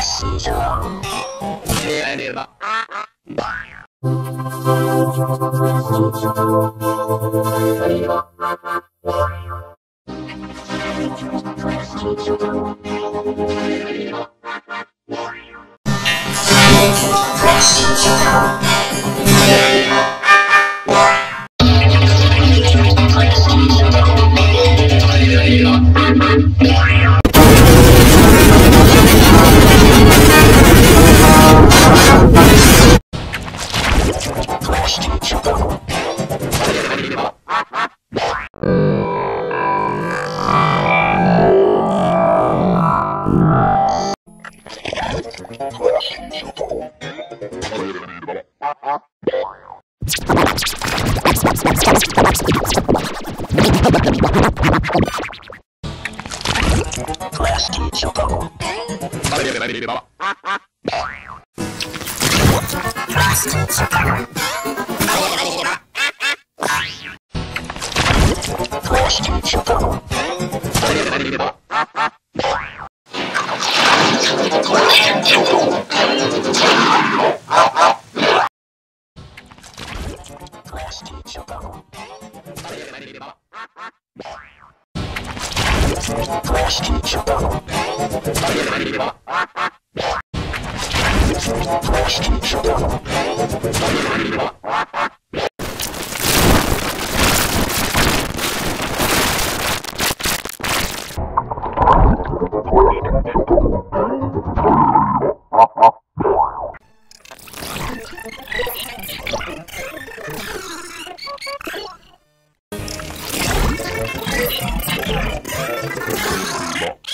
Warrior. Halo, balik lagi. Frosty Choco. Frosty Choco. Frosty Choco.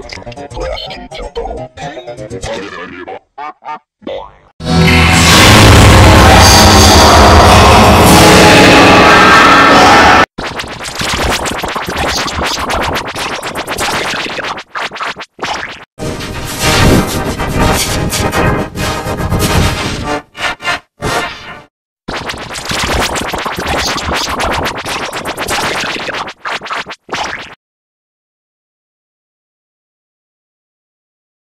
Blast tempo.